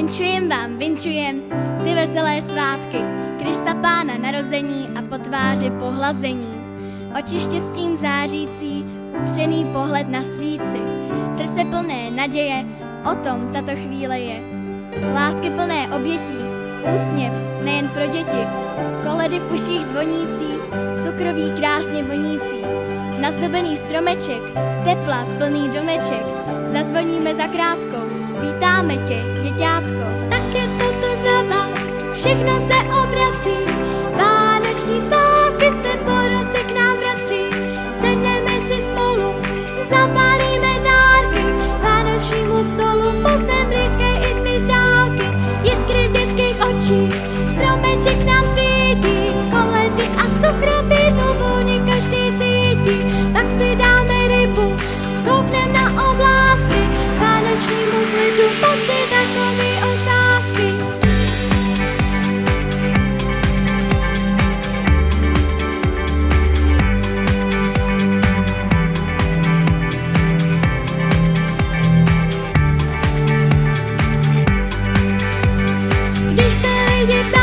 Vinčujem vám, vinčujem ty veselé svátky, Krista Pána narození a po tváři pohlazení. Oči štěstím zářící, upřený pohled na svíci, srdce plné naděje, o tom tato chvíle je. Lásky plné obětí, úsměv nejen pro děti, koledy v uších zvonící, cukrový krásně vonící, nazdobený stromeček, tepla plný domeček, zazvoníme za krátkou, vítáme tě, děťátko. Tak je toto znova, všechno se obrací, vánoční svátky se po roce k nám vrací, sedneme si spolu, zapálíme dárky, vánočnímu stolu pozvem blízké i ty z dálky, jiskry v dětských očích, stromeček nám svítí, koledy a cukroví Když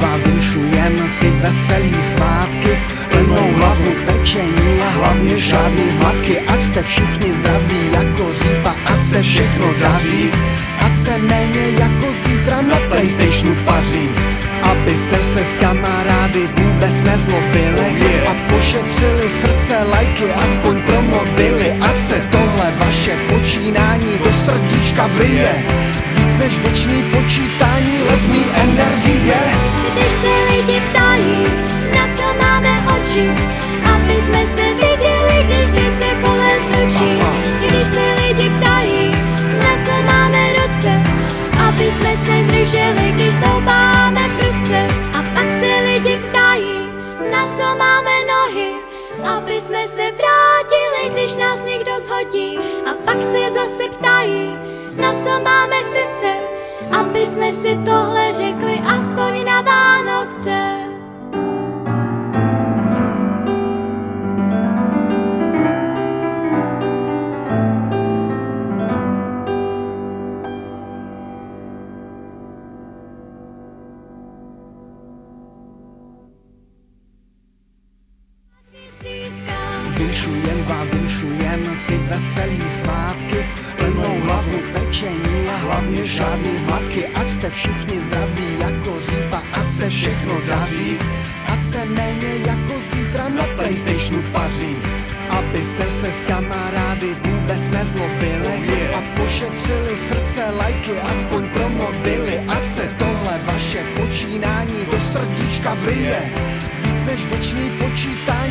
Vám, vinšujem ty veselý svátky. Plnou hlavu pečení a hlavně žádný zmatky. Ať jste všichni zdraví jako řípa, ať se všechno daří. Ať se méně jako zítra na Playstationu paří. Abyste se s kamarády vůbec nezlobili A pošetřili srdce lajky aspoň pro mobily Ať se tohle vaše počínání do srdíčka vryje. Víc než věčný počítání levný energie jsme se vrátili, když nás někdo zhodí. A pak se zase ptají, na co máme srdce, aby jsme si tohle řekli aspoň na Vánoce. Vinšujem vám, vinšujem ty veselý svátky. Plnou hlavu pečení a hlavně žádný zmatky. Ať jste všichni zdraví jako řípa, ať se všechno daří. Ať se méně jako zítra na Playstationu paří. Abyste se s kamarády vůbec nezlobili. A pošetřili srdce lajky aspoň pro mobily Ať se tohle vaše počínání do srdíčka vryje. Víc než věčný počítání